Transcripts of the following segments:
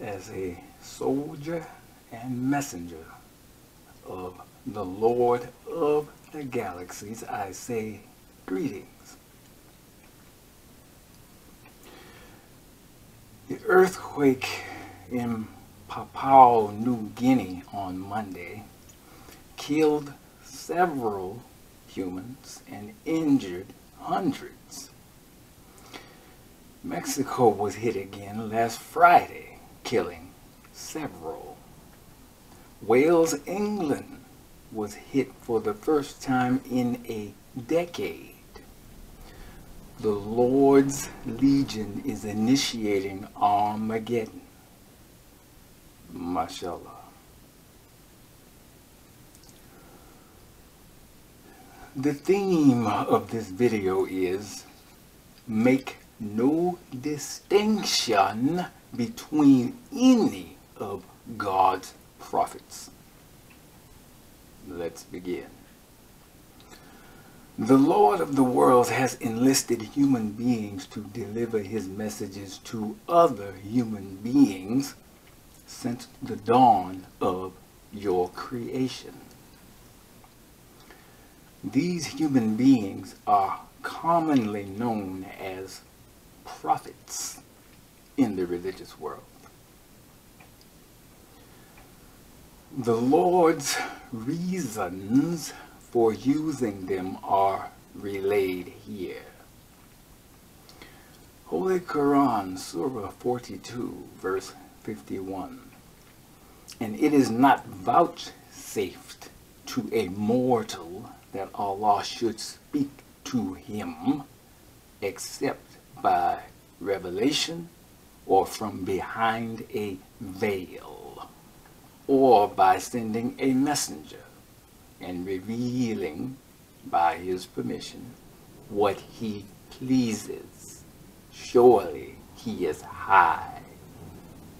as a soldier and messenger of the Lord of the galaxies, I say greetings. The earthquake in Papua New Guinea on Monday killed several humans and injured hundreds. Mexico was hit again last Friday, killing several. Wales, England was hit for the first time in a decade. The Lord's Legion is initiating Armageddon. Mashallah. The theme of this video is make no distinction between any of God's prophets. Let's begin. The Lord of the world has enlisted human beings to deliver his messages to other human beings since the dawn of your creation. These human beings are commonly known as prophets in the religious world. The Lord's reasons for using them are relayed here. Holy Quran, Surah 42, verse 51. And it is not vouchsafed to a mortal that Allah should speak to him except by revelation or from behind a veil or by sending a messenger and revealing by his permission what he pleases. Surely he is high,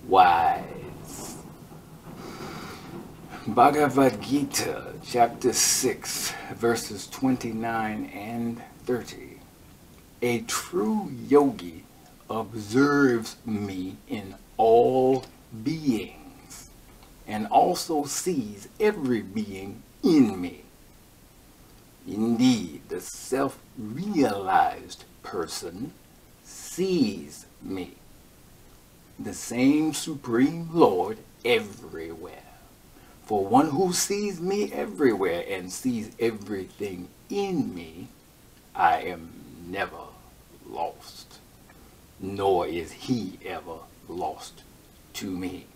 wise. Bhagavad Gita, chapter 6, verses 29 and 30. A true yogi observes me in all beings and also sees every being in me. Indeed, the self-realized person sees me, the same Supreme Lord everywhere. For one who sees me everywhere and sees everything in me, I am never lost, nor is he ever lost to me.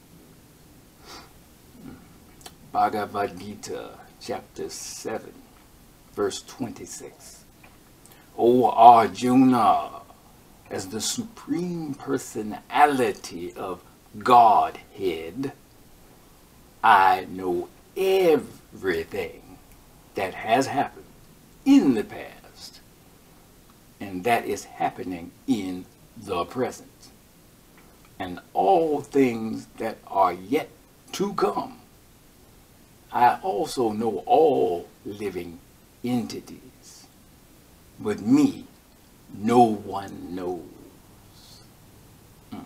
Bhagavad Gita, chapter 7, verse 26. O Arjuna, as the supreme personality of Godhead, I know everything that has happened in the past and that is happening in the present and all things that are yet to come. I also know all living entities, but me no one knows. Hmm.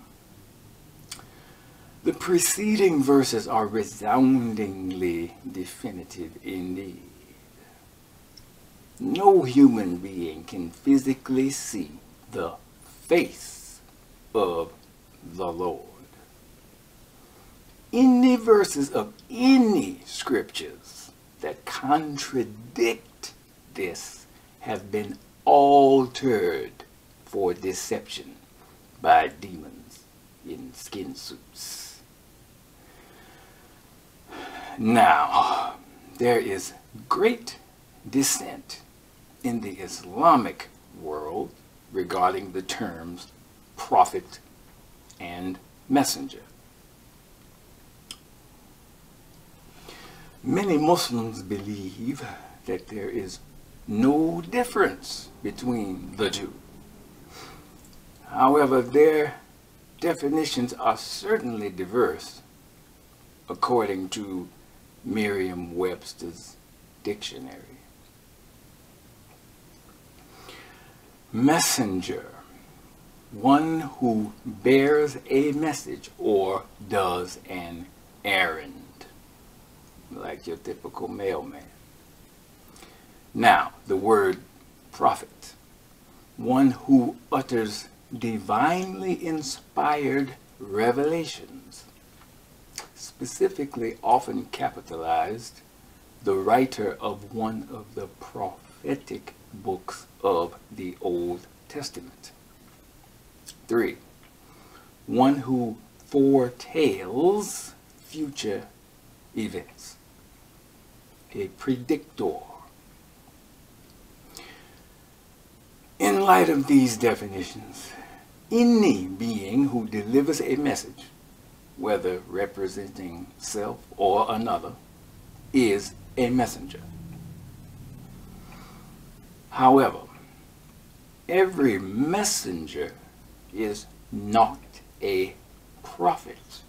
The preceding verses are resoundingly definitive indeed. No human being can physically see the face of the Lord. Any verses of any scriptures that contradict this have been altered for deception by demons in skin suits. Now, there is great dissent in the Islamic world regarding the terms prophet and messenger. Many Muslims believe that there is no difference between the two. However, their definitions are certainly diverse according to Merriam-Webster's dictionary. Messenger one who bears a message or does an errand, like your typical mailman. Now, the word prophet, one who utters divinely inspired revelations, specifically often capitalized, the writer of one of the prophetic books of the Old Testament. Three, one who foretells future events, a predictor. In light of these definitions, any being who delivers a message, whether representing self or another, is a messenger. However, every messenger is not a prophet.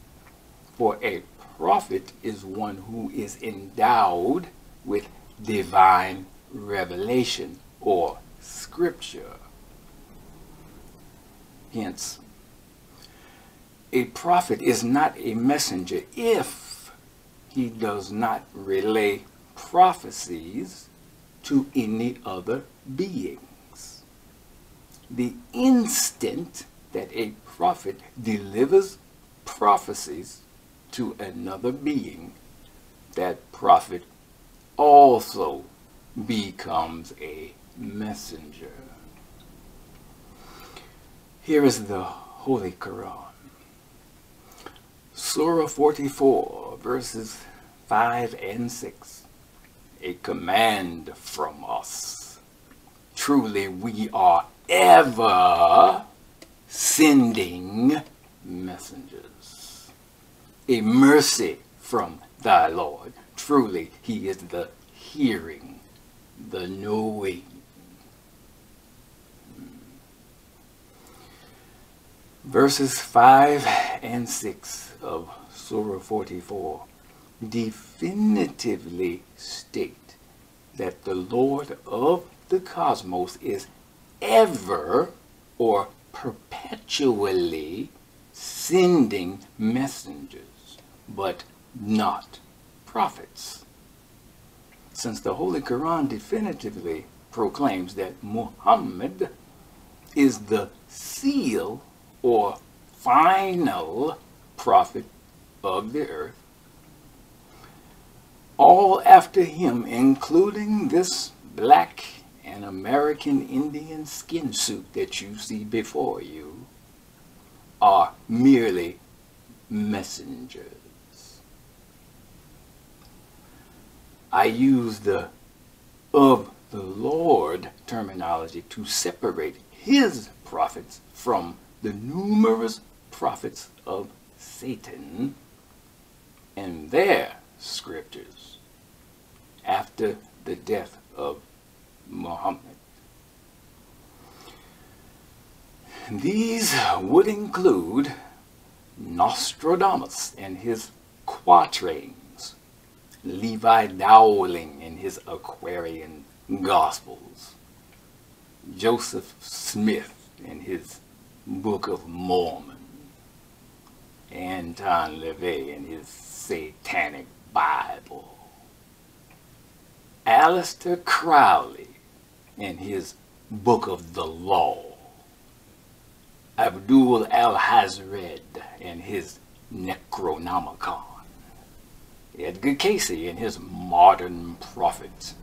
For a prophet is one who is endowed with divine revelation or scripture. Hence, a prophet is not a messenger if he does not relay prophecies to any other beings. The instant that a prophet delivers prophecies to another being, that prophet also becomes a messenger. Here is the Holy Quran. Surah 44, verses 5 and 6. A command from us. Truly we are ever sending messengers. A mercy from thy Lord. Truly, he is the hearing, the knowing. Verses 5 and 6 of Surah 44 definitively state that the Lord of the cosmos is ever or perpetually sending messengers, but not prophets. Since the Holy Quran definitively proclaims that Muhammad is the seal or final prophet of the earth, all after him, including this black and American Indian skin suit that you see before you are merely messengers. I use the of the Lord terminology to separate his prophets from the numerous prophets of Satan and their scriptures after the death of Muhammad. These would include Nostradamus and his quatrains, Levi Dowling and his Aquarian Gospels, Joseph Smith and his Book of Mormon, Anton LaVey and his Satanic Bible, Aleister Crowley in his book of the law. Abdul Alhazred in his Necronomicon. Edgar Cayce in his Modern Prophets.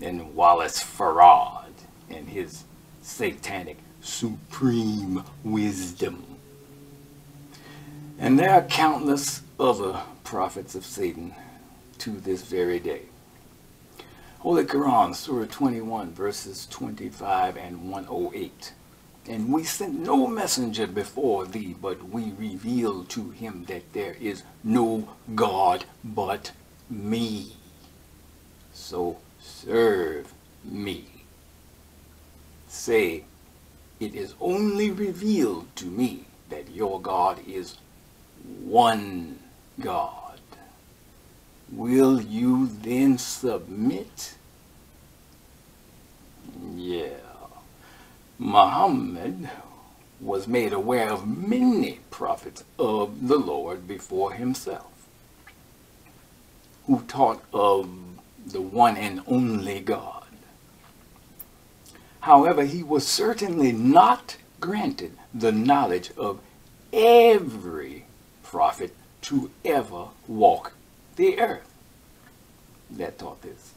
And Wallace Farad in his Satanic Supreme Wisdom. And there are countless other prophets of Satan to this very day. Holy Quran, Surah 21, verses 25 and 108. And we sent no messenger before thee, but we revealed to him that there is no God but me. So serve me. Say, it is only revealed to me that your God is one God. Will you then submit? Yeah. Muhammad was made aware of many prophets of the Lord before himself, who taught of the one and only God. However, he was certainly not granted the knowledge of every prophet to ever walk the earth that taught this.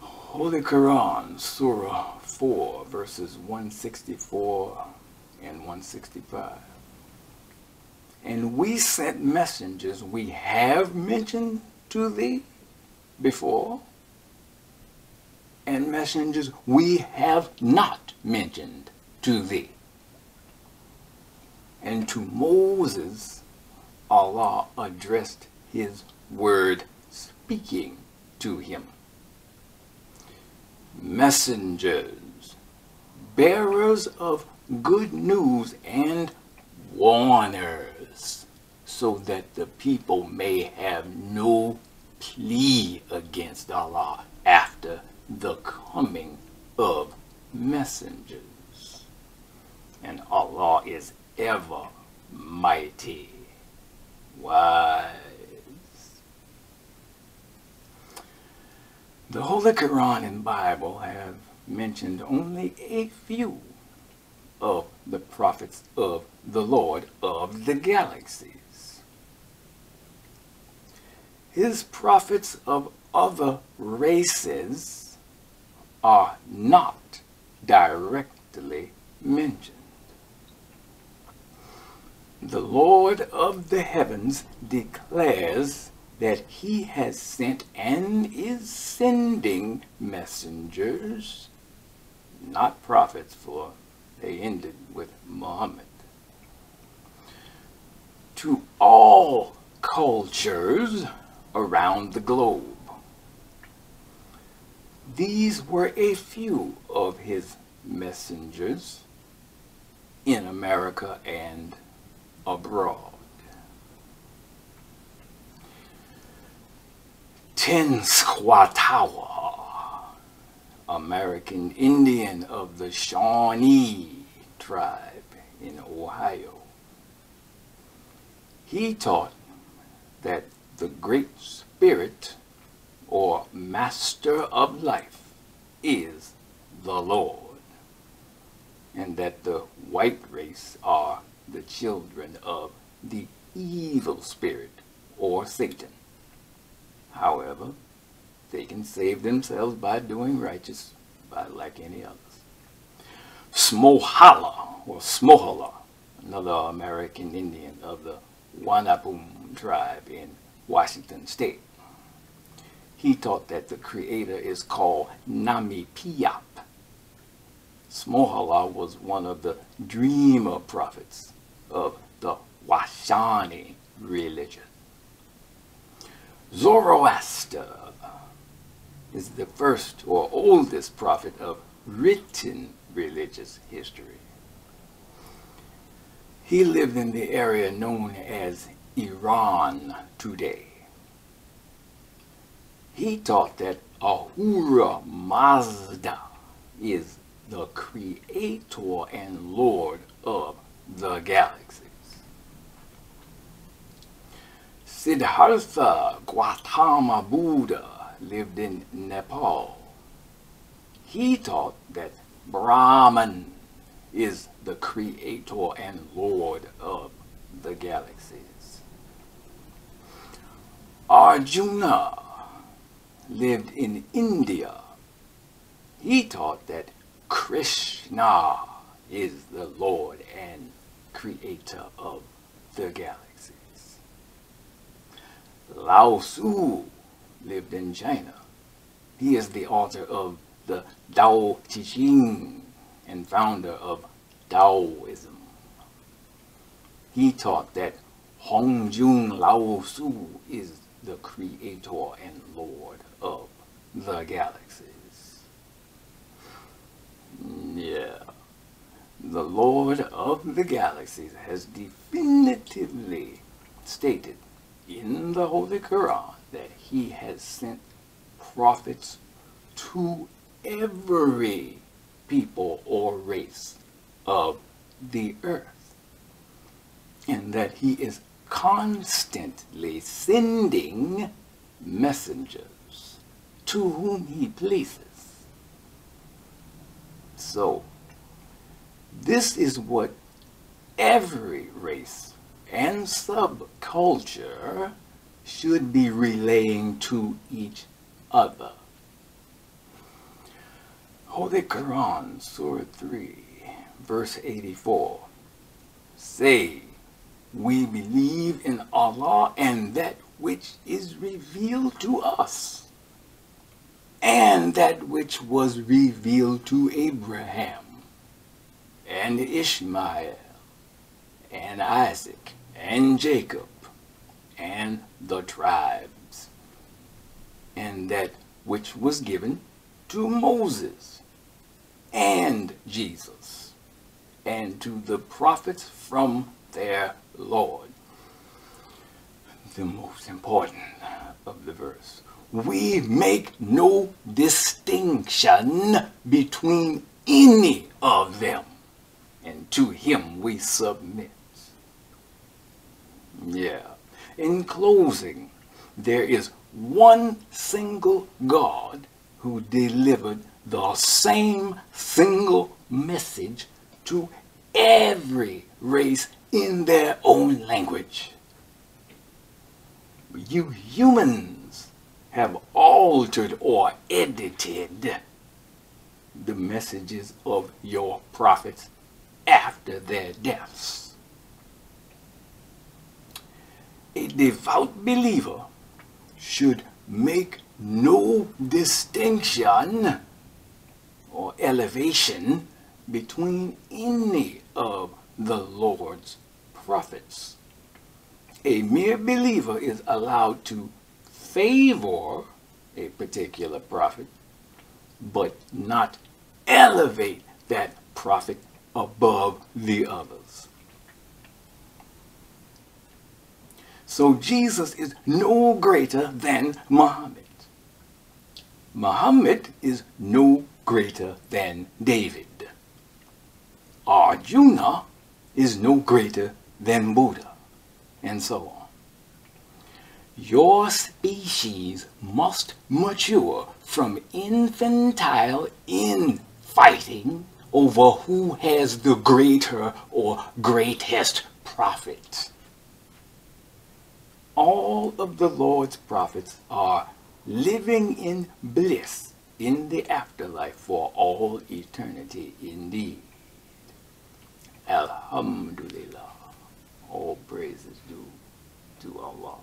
Holy Quran, Surah 4, verses 164 and 165. And we sent messengers we have mentioned to thee before, and messengers we have not mentioned to thee. And to Moses, Allah addressed his word speaking to him. Messengers, bearers of good news and warners, so that the people may have no plea against Allah after the coming of messengers. And Allah is ever mighty, wise. The Holy Quran and Bible have mentioned only a few of the prophets of the Lord of the galaxies. His prophets of other races are not directly mentioned. The Lord of the heavens declares that he has sent and is sending messengers, not prophets, for they ended with Muhammad, to all cultures around the globe. These were a few of his messengers in America and abroad. Tenskwatawa, American Indian of the Shawnee tribe in Ohio. He taught that the Great Spirit or Master of Life is the Lord, and that the white race are the children of the evil spirit or Satan. However, they can save themselves by doing righteous, by like any others. Smohala or Smohala, another American Indian of the Wanapum tribe in Washington State. He taught that the creator is called Nami Piap. Smohala was one of the dreamer prophets of the Washani religion. Zoroaster is the first or oldest prophet of written religious history. He lived in the area known as Iran today. He taught that Ahura Mazda is the creator and lord of the galaxies. Siddhartha Gautama Buddha lived in Nepal. He taught that Brahman is the creator and lord of the galaxies. Arjuna lived in India. He taught that Krishna is the Lord and creator of the galaxies. Lao Tzu lived in China. He is the author of the Tao Te Ching and founder of Taoism. He taught that Hong Jun Lao Tzu is the creator and lord of the galaxies. Yeah. The Lord of the galaxies has definitively stated in the Holy Quran that he has sent prophets to every people or race of the earth. And that he is constantly sending messengers to whom he pleases. So, this is what every race and subculture should be relaying to each other. Holy Quran, Surah 3, verse 84. Say, we believe in Allah and that which is revealed to us, and that which was revealed to Abraham, and Ishmael, and Isaac, and Jacob, and the tribes, and that which was given to Moses, and Jesus, and to the prophets from their Lord. The most important uh, of the verse. We make no distinction between any of them, and to him we submit. Yeah. In closing, there is one single God who delivered the same single message to every race in their own language. You humans have altered or edited the messages of your prophets after their deaths. A devout believer should make no distinction or elevation between any of the Lord's prophets. A mere believer is allowed to favor a particular prophet, but not elevate that prophet above the others. So Jesus is no greater than Muhammad. Muhammad is no greater than David. Arjuna is no greater than Buddha, and so on. Your species must mature from infantile infighting over who has the greater or greatest prophet. All of the Lord's prophets are living in bliss in the afterlife for all eternity indeed. Alhamdulillah. All praises due to Allah.